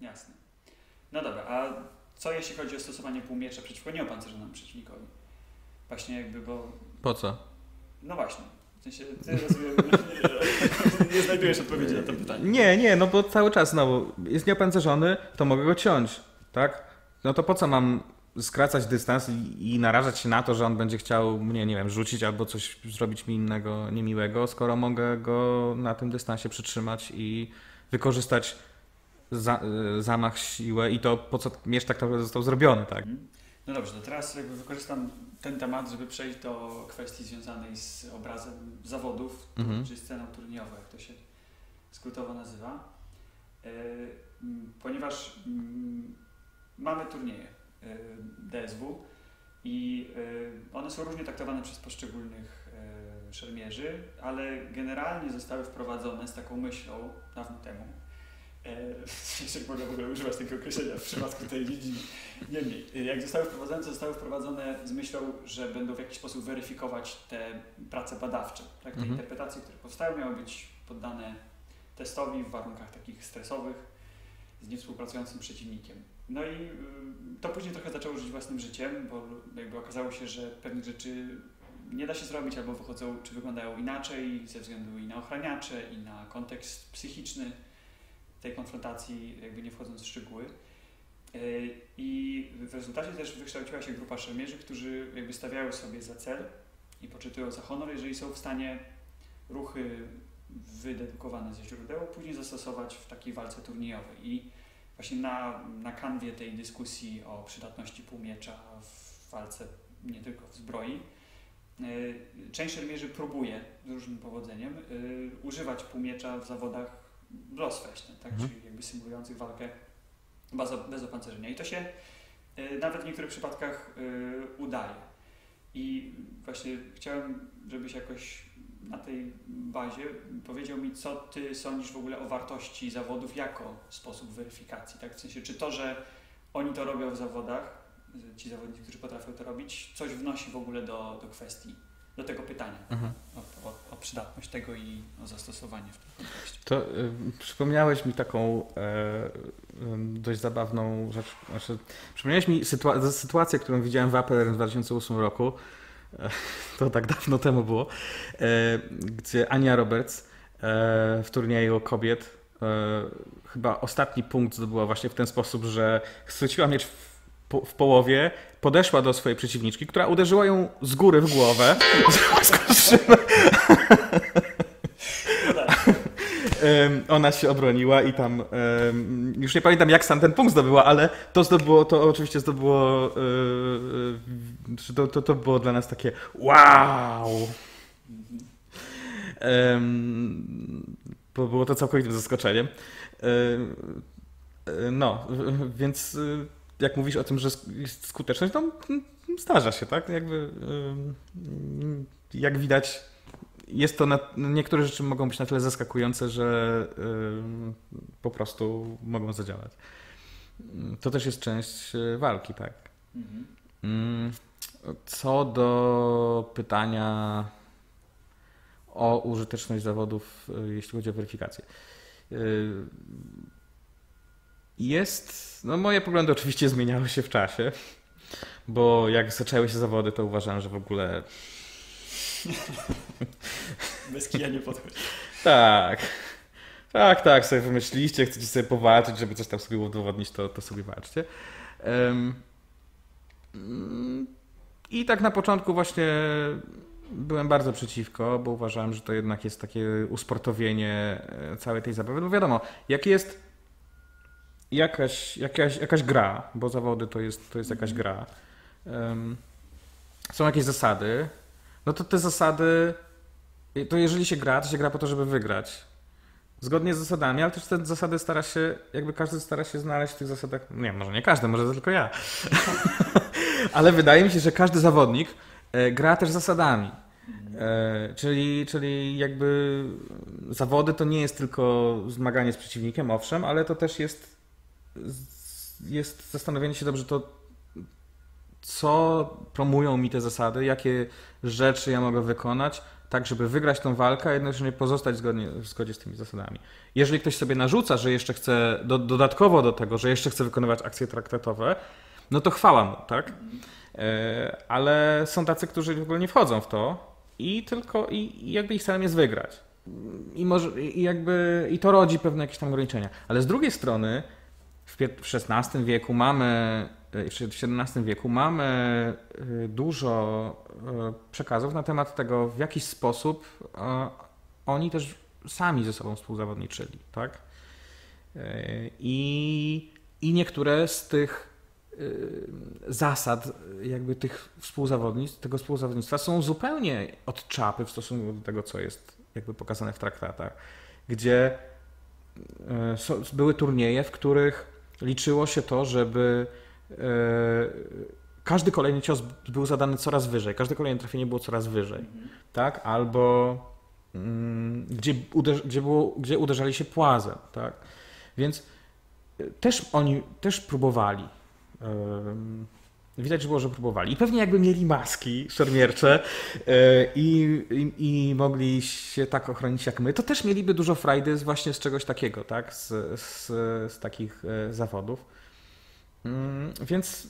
Jasne. No dobra, a co jeśli chodzi o stosowanie półmiecza przeciwko nieopancerzonemu przeciwnikowi? Właśnie jakby, bo... Po co? No właśnie. W sensie, ty rozumiem, nie znajdujesz odpowiedzi na to pytanie. Nie, nie, no bo cały czas znowu jest nieopancerzony, to mogę go ciąć, tak? No to po co mam skracać dystans i, i narażać się na to, że on będzie chciał mnie, nie wiem, rzucić albo coś zrobić mi innego, niemiłego, skoro mogę go na tym dystansie przytrzymać i wykorzystać za, y, zamach, siłę i to po co miecz tak naprawdę został zrobiony, tak? Mhm. No dobrze, to teraz jakby wykorzystam ten temat, żeby przejść do kwestii związanej z obrazem zawodów, Mhm. czy sceną turniejową, jak to się skrótowo nazywa. E, Ponieważ mamy turnieje e, DSW i e, one są różnie traktowane przez poszczególnych szermierzy, ale generalnie zostały wprowadzone z taką myślą dawno temu. E, Jeszcze mogę w ogóle używać tego określenia w przypadku tej dziedziny. Niemniej, jak zostały wprowadzone, to zostały wprowadzone z myślą, że będą w jakiś sposób weryfikować te prace badawcze. Tak? Te Mhm. interpretacje, które powstały, miały być poddane testowi w warunkach takich stresowych z niewspółpracującym przeciwnikiem. No i y, to później trochę zaczęło żyć własnym życiem, bo jakby okazało się, że pewnych rzeczy nie da się zrobić albo wychodzą czy wyglądają inaczej ze względu i na ochraniacze, i na kontekst psychiczny tej konfrontacji, jakby nie wchodząc w szczegóły. Yy, I w rezultacie też wykształciła się grupa szermierzy, którzy jakby stawiają sobie za cel i poczytują za honor, jeżeli są w stanie ruchy wydedukowane ze źródeł później zastosować w takiej walce turniejowej. I właśnie na, na kanwie tej dyskusji o przydatności półmiecza w walce nie tylko w zbroi, yy, część szermierzy próbuje z różnym powodzeniem yy, używać półmiecza w zawodach blossfechten, tak? Mhm. czyli jakby symulujących walkę bez, opancerzenia. I to się y, nawet w niektórych przypadkach y, udaje. I właśnie chciałem, żebyś jakoś na tej bazie powiedział mi, co ty sądzisz w ogóle o wartości zawodów jako sposób weryfikacji. Tak? W sensie, czy to, że oni to robią w zawodach, ci zawodnicy, którzy potrafią to robić, coś wnosi w ogóle do, do kwestii, do tego pytania Mhm. o, o, o przydatność tego i o zastosowanie w tym kontekście. To y, przypomniałeś mi taką e, y, dość zabawną rzecz. Znaczy, przypomniałeś mi sytua- sytuację, którą widziałem w APR w 2008 roku. E, to tak dawno temu było. E, gdzie Ania Roberts w turnieju kobiet chyba ostatni punkt zdobyła właśnie w ten sposób, że schwyciła miecz w, po, w połowie, podeszła do swojej przeciwniczki, która uderzyła ją z góry w głowę. Ona się obroniła i tam już nie pamiętam jak sam ten punkt zdobyła, ale to zdobyło, to oczywiście zdobyło e, e, to, to, to było dla nas takie wow. Bo było to całkowitym zaskoczeniem. Em, e, No, więc e, jak mówisz o tym, że jest skuteczność, to mm, zdarza się, tak? Jakby jak widać jest to na, niektóre rzeczy mogą być na tyle zaskakujące, że po prostu mogą zadziałać. To też jest część y, walki, tak. Mhm. Co do pytania o użyteczność zawodów, y, jeśli chodzi o weryfikację. Jest, no moje poglądy oczywiście zmieniały się w czasie, bo jak zaczęły się zawody, to uważałem, że w ogóle Bez kija nie podchodzi. Tak. Tak, tak, sobie wymyśliliście, chcecie sobie powalczyć, żeby coś tam sobie udowodnić, to, to sobie walczcie. Mm, I tak na początku właśnie byłem bardzo przeciwko, bo uważałem, że to jednak jest takie usportowienie e, całej tej zabawy. No wiadomo, jak jest jakaś, jakaś, jakaś gra, bo zawody to jest, to jest jakaś gra, em, są jakieś zasady, no to te zasady to jeżeli się gra, to się gra po to, żeby wygrać. Zgodnie z zasadami, ale też te zasady stara się, jakby każdy stara się znaleźć w tych zasadach. Nie, może nie każdy, może to tylko ja. ale wydaje mi się, że każdy zawodnik e, gra też zasadami. E, czyli, czyli jakby zawody to nie jest tylko zmaganie z przeciwnikiem, owszem, ale to też jest, jest zastanowienie się dobrze, to co promują mi te zasady, jakie rzeczy ja mogę wykonać tak żeby wygrać tą walkę, a jednocześnie pozostać zgodnie, w zgodzie z tymi zasadami. Jeżeli ktoś sobie narzuca, że jeszcze chce, do, dodatkowo do tego, że jeszcze chce wykonywać akcje traktatowe, no to chwała mu, tak? E, ale są tacy, którzy w ogóle nie wchodzą w to i tylko, i jakby ich celem jest wygrać. I, może, i jakby, I to rodzi pewne jakieś tam ograniczenia. Ale z drugiej strony w, XVI wieku mamy w XVII wieku mamy y, dużo y, przekazów na temat tego, w jaki sposób oni też sami ze sobą współzawodniczyli, tak? I, i niektóre z tych zasad jakby tych współzawodnictw, tego współzawodnictwa są zupełnie od czapy w stosunku do tego, co jest jakby pokazane w traktatach, gdzie były turnieje, w których liczyło się to, żeby E, każdy kolejny cios był zadany coraz wyżej, każde kolejne trafienie było coraz wyżej, mhm. tak? Albo mm, gdzie, uderz, gdzie, było, gdzie uderzali się płazem, tak? Więc e, też oni też próbowali. Widać było, że próbowali. I pewnie jakby mieli maski szermiercze e, i, i, i, mogli się tak ochronić jak my, to też mieliby dużo frajdy właśnie z czegoś takiego, tak? Z, z, z takich zawodów. Mm, więc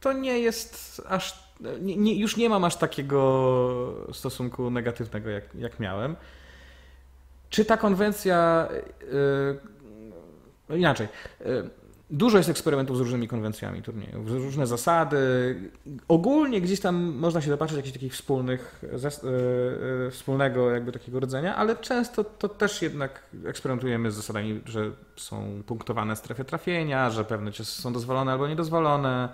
to nie jest aż. Nie, nie, już nie mam aż takiego stosunku negatywnego, jak, jak miałem. Czy ta konwencja. Yy, inaczej. Yy, Dużo jest eksperymentów z różnymi konwencjami turniejów, różne zasady. Ogólnie gdzieś tam można się dopatrzeć jakichś takich wspólnych, e, e, wspólnego jakby takiego rdzenia, ale często to też jednak eksperymentujemy z zasadami, że są punktowane strefy trafienia, że pewne ciosy są dozwolone albo niedozwolone.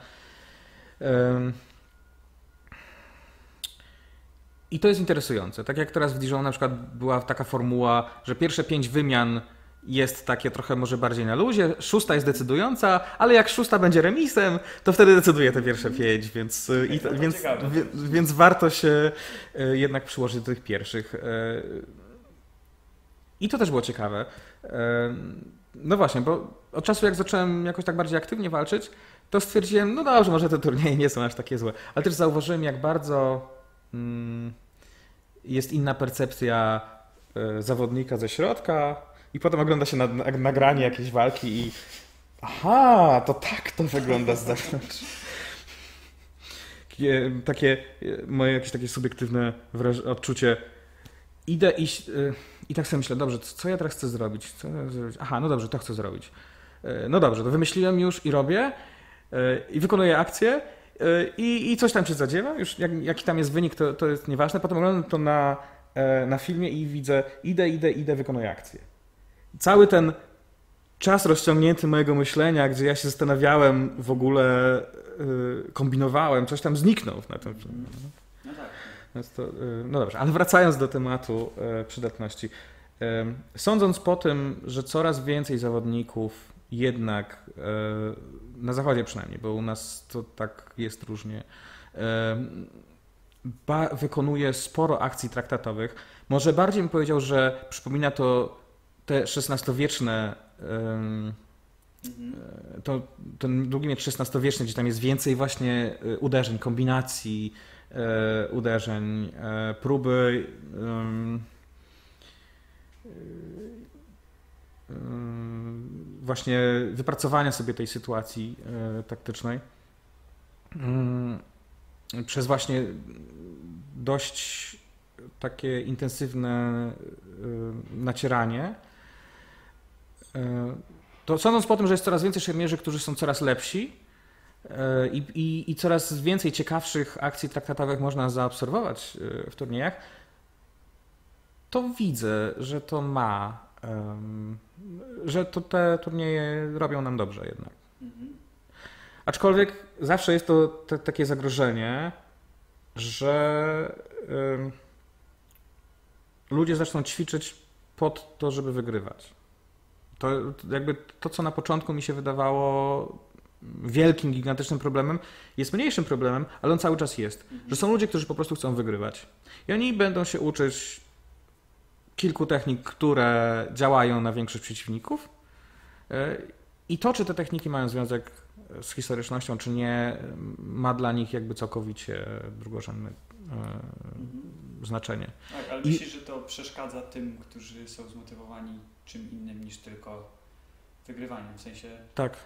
I to jest interesujące. Tak jak teraz w Dijon na przykład była taka formuła, że pierwsze pięć wymian jest takie trochę może bardziej na luzie. Szósta jest decydująca, ale jak szósta będzie remisem, to wtedy decyduje te pierwsze pięć, więc, y, i, więc, więc warto się y, jednak przyłożyć do tych pierwszych. Y, I to też było ciekawe. No właśnie, bo od czasu jak zacząłem jakoś tak bardziej aktywnie walczyć, to stwierdziłem, no dobrze, może te turnieje nie są aż takie złe. Ale też zauważyłem, jak bardzo mm, jest inna percepcja zawodnika ze środka i potem ogląda się na, na, nagranie jakiejś walki i aha, to tak to wygląda z zewnątrz. Takie moje jakieś takie subiektywne odczucie. Idę iść y, i tak sobie myślę, dobrze, co ja teraz chcę zrobić? Co zrobić? Aha, no dobrze, to chcę zrobić. Y, no dobrze, to wymyśliłem już i robię i wykonuję akcję i, i coś tam się zadziewa. Już jak, jaki tam jest wynik, to, to jest nieważne. Potem oglądam to na, na filmie i widzę, idę, idę, idę, wykonuję akcję cały ten czas rozciągnięty mojego myślenia, gdzie ja się zastanawiałem w ogóle, yy, kombinowałem, coś tam zniknął na tym. No tak. To, yy, no dobrze, ale wracając do tematu yy, przydatności. Sądząc po tym, że coraz więcej zawodników jednak y, na zachodzie przynajmniej, bo u nas to tak jest różnie, wykonuje sporo akcji traktatowych. Może bardziej bym powiedział, że przypomina to te XVI-wieczne to ten długi miecz XVI-wieczny, gdzie tam jest więcej właśnie e, uderzeń, kombinacji e, uderzeń, e, próby właśnie wypracowania sobie tej sytuacji taktycznej. Przez właśnie dość takie intensywne nacieranie to sądząc po tym, że jest coraz więcej szermierzy, którzy są coraz lepsi e, i, i, i coraz więcej ciekawszych akcji traktatowych można zaobserwować e, w turniejach, to widzę, że to ma, że to te turnieje robią nam dobrze jednak. Mhm. Aczkolwiek zawsze jest to te, takie zagrożenie, że ludzie zaczną ćwiczyć pod to, żeby wygrywać. To jakby to, co na początku mi się wydawało wielkim, gigantycznym problemem, jest mniejszym problemem, ale on cały czas jest. Że są ludzie, którzy po prostu chcą wygrywać. I oni będą się uczyć kilku technik, które działają na większość przeciwników. E, I to, czy te techniki mają związek z historycznością, czy nie, ma dla nich jakby całkowicie drugorzędne Mhm. znaczenie. Tak, ale I- myślisz, że to przeszkadza tym, którzy są zmotywowani czym innym niż tylko wygrywaniem? W sensie, Tak.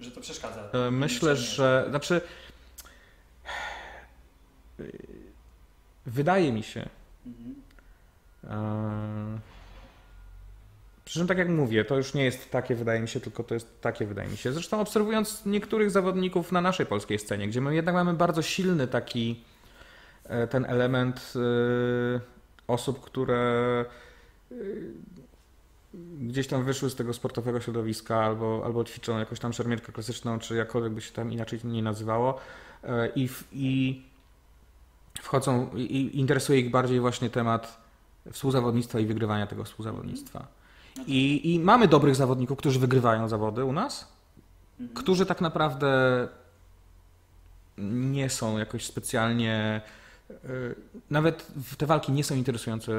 że to przeszkadza? E, Myślę, że. Znaczy. Wydaje mi się. Mhm. e, Przy czym, tak jak mówię, to już nie jest takie, wydaje mi się, tylko to jest takie, wydaje mi się. Zresztą obserwując niektórych zawodników na naszej polskiej scenie, gdzie my jednak mamy bardzo silny taki e, ten element osób, które gdzieś tam wyszły z tego sportowego środowiska albo, albo ćwiczą jakąś tam szermierkę klasyczną, czy jakkolwiek by się tam inaczej nie nazywało e, i, w, i wchodzą, i, interesuje ich bardziej właśnie temat współzawodnictwa i wygrywania tego współzawodnictwa. Tak. I, I mamy dobrych zawodników, którzy wygrywają zawody u nas, Mhm. którzy tak naprawdę nie są jakoś specjalnie. y, Nawet te walki nie są interesujące.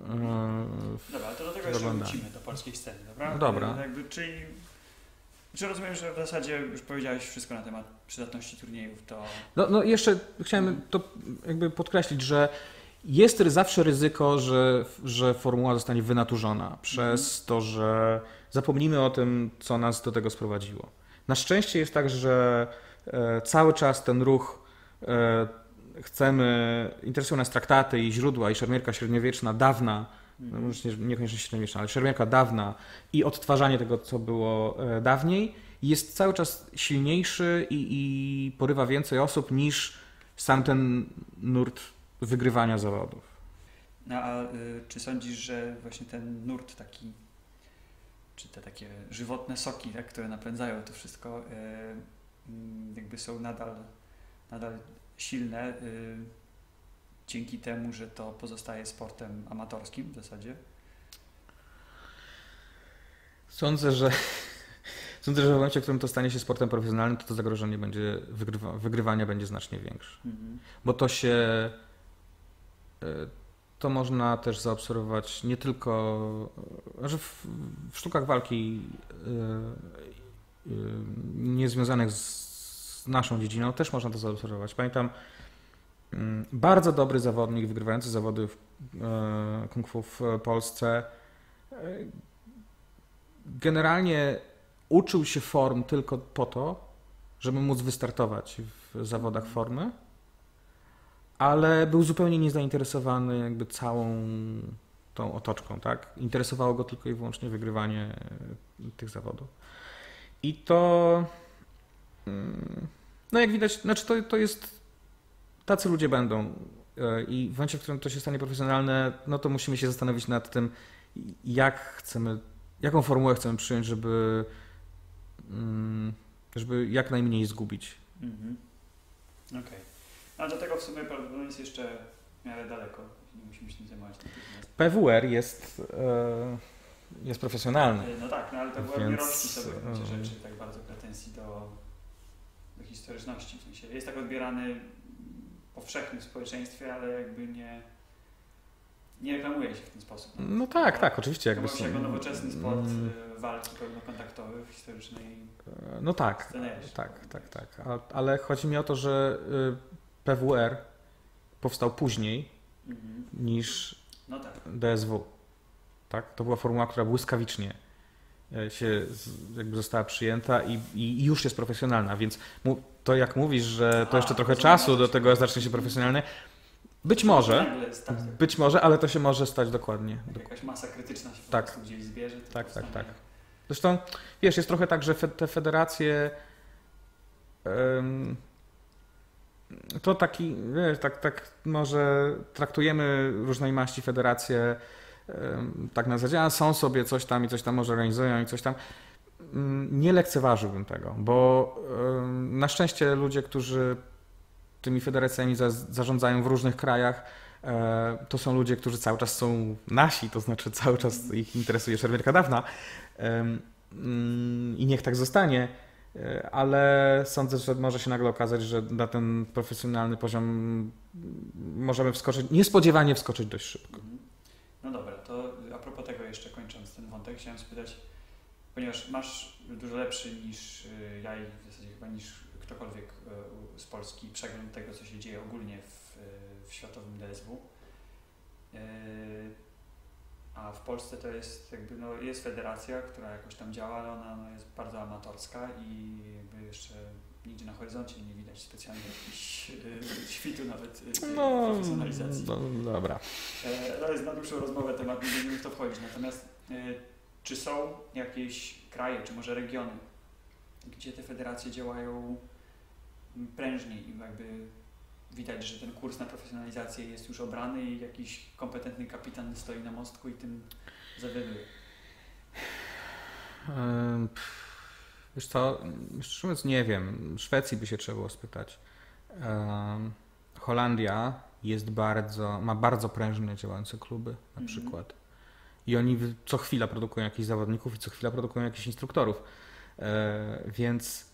W- Dobra, to do tego jeszcze wrócimy, do polskiej sceny, dobra? No dobra. E, Jakby, czyli, czy rozumiem, że w zasadzie już powiedziałeś wszystko na temat przydatności turniejów, to... No, no jeszcze chciałem to jakby podkreślić, że jest zawsze ryzyko, że, że formuła zostanie wynaturzona przez to, że zapomnimy o tym, co nas do tego sprowadziło. Na szczęście jest tak, że e, cały czas ten ruch e, chcemy, interesują nas traktaty i źródła i szermierka średniowieczna dawna, no, Mhm. niekoniecznie średniowieczna, ale szermierka dawna i odtwarzanie tego, co było e, dawniej, jest cały czas silniejszy i, i porywa więcej osób niż sam ten nurt wygrywania zawodów. No a y, czy sądzisz, że właśnie ten nurt taki, czy te takie żywotne soki, tak, które napędzają to wszystko, y, jakby są nadal, nadal silne y, dzięki temu, że to pozostaje sportem amatorskim w zasadzie? Sądzę, że sądzę, że w momencie, w którym to stanie się sportem profesjonalnym, to to zagrożenie będzie wygrywa, wygrywania będzie znacznie większe. Mhm. Bo to się e, to można też zaobserwować nie tylko, że w, w sztukach walki e, e, niezwiązanych z, naszą dziedziną też można to zaobserwować. Pamiętam mm, bardzo dobry zawodnik wygrywający zawody w e, kung fu w Polsce e, generalnie uczył się form tylko po to, żeby móc wystartować w zawodach formy ale był zupełnie niezainteresowany jakby całą tą otoczką, tak? Interesowało go tylko i wyłącznie wygrywanie tych zawodów. I to no jak widać, znaczy to, to jest tacy ludzie będą E, i w momencie, w którym to się stanie profesjonalne, no to musimy się zastanowić nad tym, jak chcemy, jaką formułę chcemy przyjąć, żeby mm, żeby jak najmniej zgubić. Mhm. Okej. A do tego w sumie prawdopodobnie jest jeszcze w miarę daleko. Nie musimy się tym zajmować. PWR jest, e, jest profesjonalny. E, No tak, no ale to była Więc, nie rości sobie w gruncie mm. rzeczy tak bardzo pretensji do historyczności. W sensie jest tak odbierany powszechnie w społeczeństwie, ale jakby nie, nie reklamuje się w ten sposób. No tak, tak, oczywiście. Jakby to był nowoczesny sport Mm, walki pełnokontaktowej w historycznej No tak, tak, tak, tak. A- Ale chodzi mi o to, że y, PWR powstał później Mhm. niż No tak. DSW. Tak? To była formuła, która błyskawicznie e, się z- jakby została przyjęta i, i już jest profesjonalna, więc to jak mówisz, że to jeszcze trochę czasu do tego zacznie się profesjonalne, być może, być może, ale to się może stać dokładnie. jak jakaś masa krytyczna się Tak. gdzieś zbierze. Tak, tak, tak. Zresztą, wiesz, jest trochę tak, że te federacje to taki, wiesz, tak, tak może traktujemy różnej maści federacje tak na zasadzie, a są sobie coś tam i coś tam może organizują i coś tam. Mm, Nie lekceważyłbym tego, bo na szczęście ludzie, którzy tymi federacjami za, zarządzają w różnych krajach, e, to są ludzie, którzy cały czas są nasi, to znaczy cały czas ich interesuje szermierka dawna mm, i niech tak zostanie, e, ale sądzę, że może się nagle okazać, że na ten profesjonalny poziom możemy wskoczyć, niespodziewanie wskoczyć dość szybko. Mhm. No dobra, to a propos tego jeszcze kończąc ten wątek, chciałem spytać, ponieważ masz dużo lepszy niż y, ja i w zasadzie chyba niż ktokolwiek y, z Polski przegląd tego, co się dzieje ogólnie w, y, w światowym DSW. Y, A w Polsce to jest jakby, no, jest federacja, która jakoś tam działa, ale ona no, jest bardzo amatorska i jakby jeszcze nigdzie na horyzoncie nie widać specjalnie jakichś y, świtu nawet y, No, profesjonalizacji. no dobra. E, To jest na dłuższą rozmowę temat, nie będziemy w to wchodzić. Natomiast e, czy są jakieś kraje, czy może regiony, gdzie te federacje działają prężniej i jakby widać, że ten kurs na profesjonalizację jest już obrany i jakiś kompetentny kapitan stoi na mostku i tym zawiaduje. Wiesz co, szczerze mówiąc nie wiem. Szwecji by się trzeba było spytać. Holandia jest bardzo, ma bardzo prężnie działające kluby na Mhm. przykład. I oni co chwila produkują jakichś zawodników i co chwila produkują jakichś instruktorów. E, więc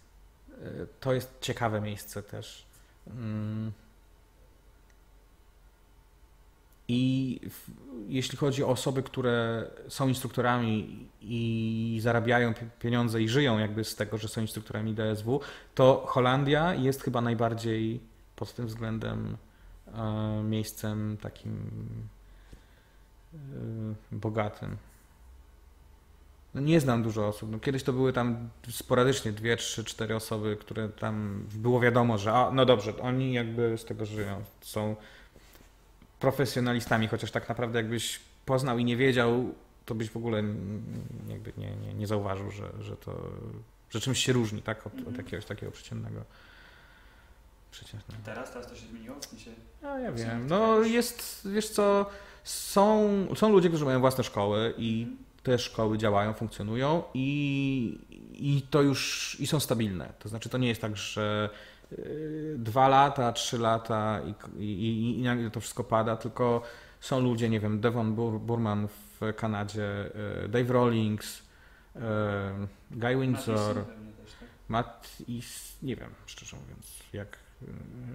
e, to jest ciekawe miejsce też. Mm. I jeśli chodzi o osoby, które są instruktorami i zarabiają pi- pieniądze i żyją jakby z tego, że są instruktorami DSW, to Holandia jest chyba najbardziej pod tym względem e, miejscem takim bogatym. No nie znam dużo osób. No kiedyś to były tam sporadycznie dwie, trzy, cztery osoby, które tam było wiadomo, że a, no dobrze, oni jakby z tego żyją. Są profesjonalistami, chociaż tak naprawdę jakbyś poznał i nie wiedział, to byś w ogóle jakby nie, nie, nie zauważył, że, że to że czymś się różni, tak? Od, od Mhm. jakiegoś takiego przeciętnego. Przeciętnego. Teraz, teraz to się zmieniło? W sensie, No ja wiem. No jest, wiesz co, są, są ludzie, którzy mają własne szkoły i Mhm. te szkoły działają, funkcjonują i, i to już i są stabilne. To znaczy to nie jest tak, że y, dwa lata, trzy lata i, i, i nagle to wszystko pada, tylko są ludzie, nie wiem, Devon Bur Burman w Kanadzie, y, Dave Rawlings, y, Guy Windsor, tak? Matt i nie wiem, szczerze mówiąc, jak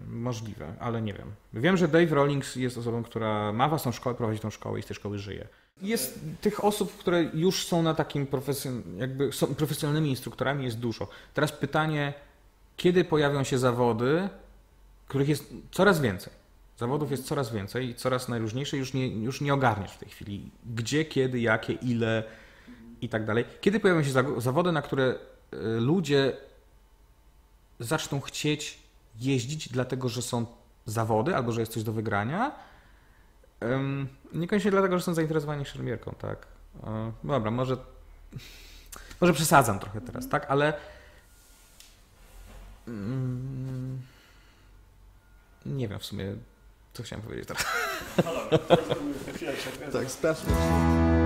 możliwe, ale nie wiem. Wiem, że Dave Rawlings jest osobą, która ma własną szkołę, prowadzi tą szkołę i z tej szkoły żyje. Jest tych osób, które już są na takim profesjon... jakby są profesjonalnymi instruktorami jest dużo. Teraz pytanie, kiedy pojawią się zawody, których jest coraz więcej. Zawodów jest coraz więcej i coraz najróżniejsze, już nie, już nie ogarniesz w tej chwili. Gdzie, kiedy, jakie, ile i tak dalej. Kiedy pojawią się za- zawody, na które y, ludzie zaczną chcieć jeździć, dlatego że są zawody albo że jest coś do wygrania. Niekoniecznie dlatego, że są zainteresowani szermierką, tak. E, Dobra, może, może przesadzam trochę teraz, tak, ale mm, nie wiem w sumie, co chciałem powiedzieć teraz. No dobra, przerwy. sprawdźmy.